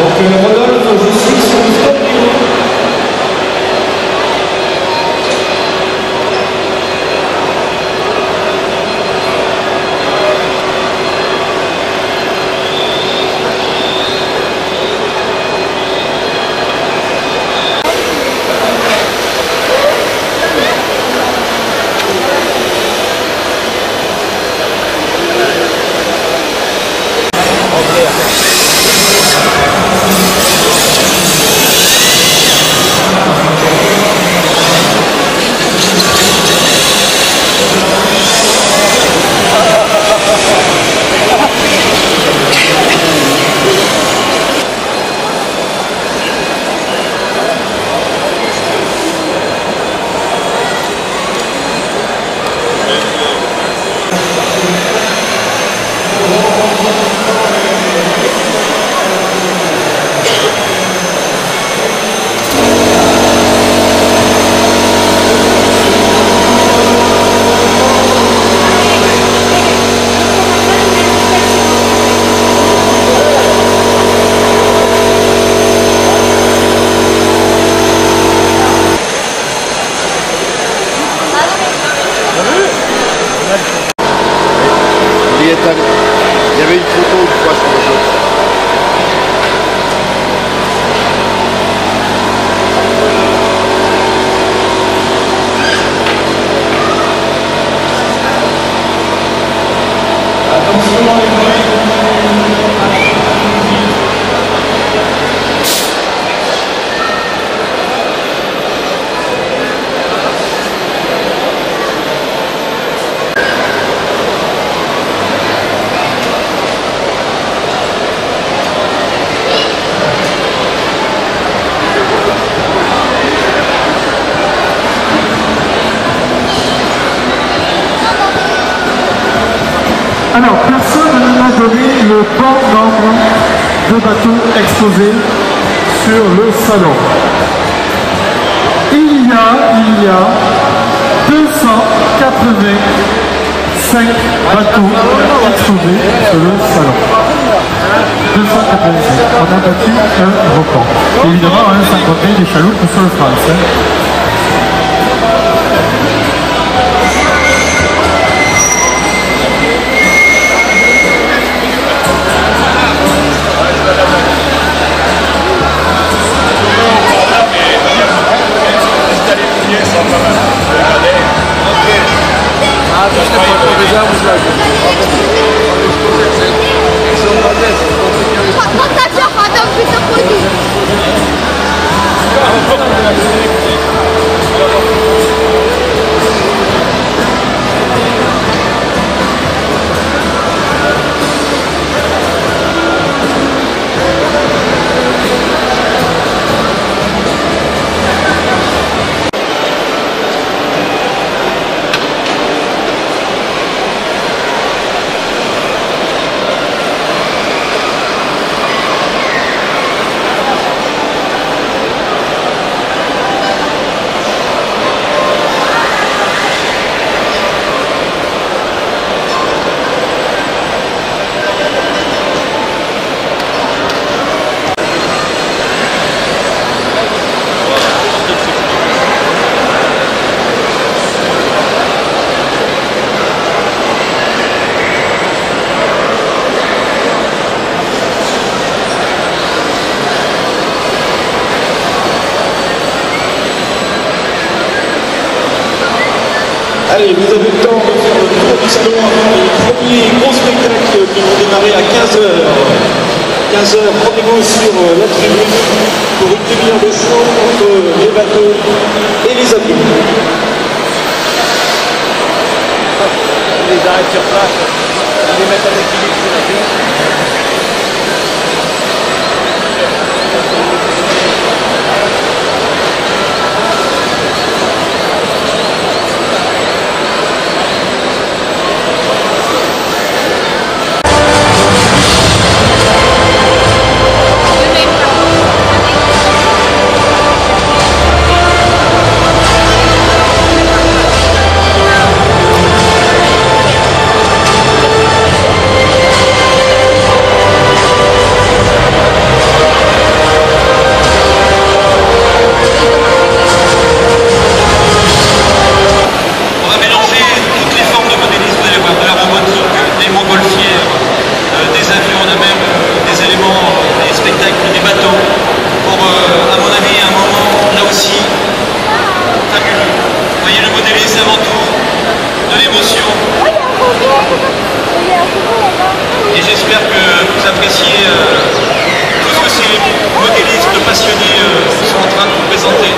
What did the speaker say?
Porque il y Alors, personne ne m'a donné le bon nombre de bateaux exposés sur le salon. Il y a, il y a 285 bateaux exposés sur le salon. 285. On a battu un record. Évidemment, hein, compter les chaloupes sur le France. hein. Vous avez le temps de faire le tour du salon avant les premiers gros spectacles qui vont démarrer à 15h. 15h, rendez-vous sur euh, la tribune pour une demi-heure de show entre les bateaux et les avions. On les arrête sur place, on les met en équilibre sur la j'espère que vous appréciez euh, tout ce que ces modélistes passionnés euh, sont en train de vous présenter.